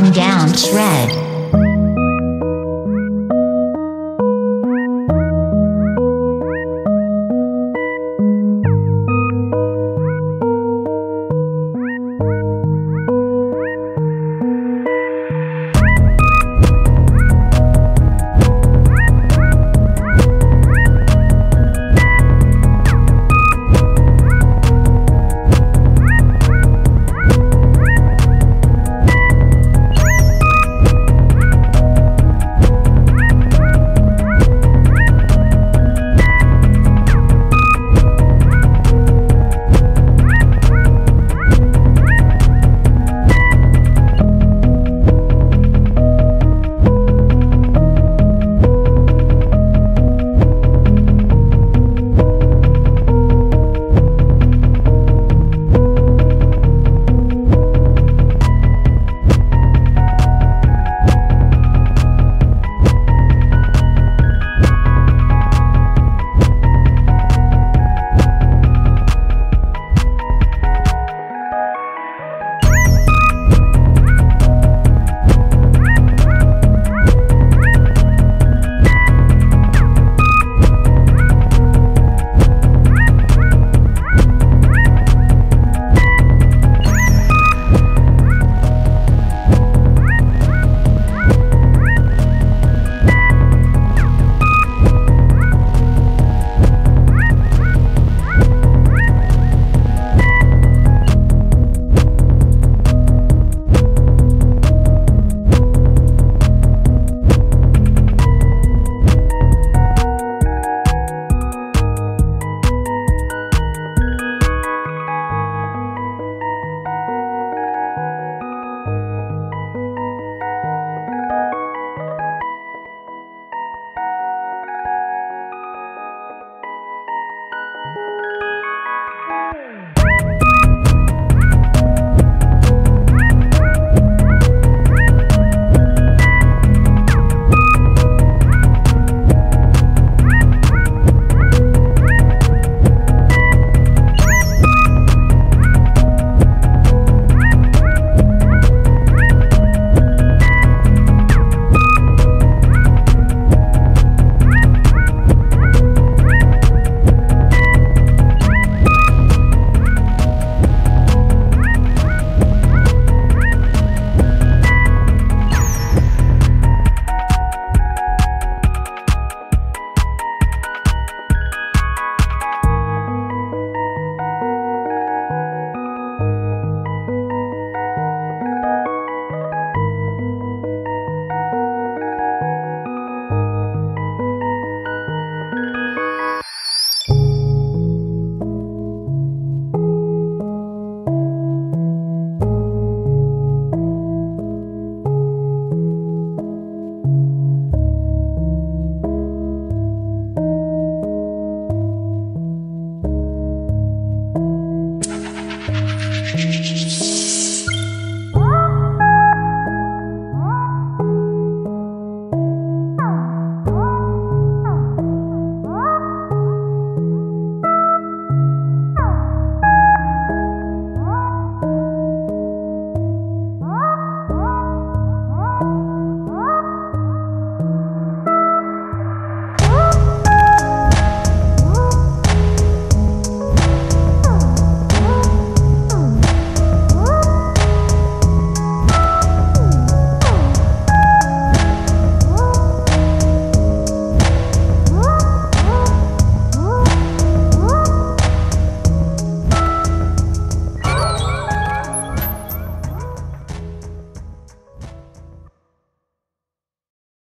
come down shred.